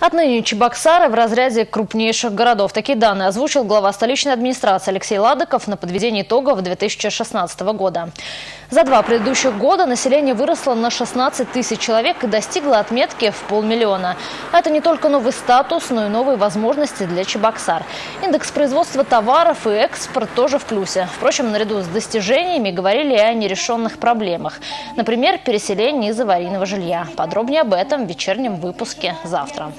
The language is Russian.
Отныне Чебоксары в разряде крупнейших городов. Такие данные озвучил глава столичной администрации Алексей Ладыков на подведении итогов 2016 года. За два предыдущих года население выросло на 16 тысяч человек и достигло отметки в полмиллиона. А это не только новый статус, но и новые возможности для Чебоксар. Индекс производства товаров и экспорт тоже в плюсе. Впрочем, наряду с достижениями говорили и о нерешенных проблемах. Например, переселение из аварийного жилья. Подробнее об этом в вечернем выпуске завтра.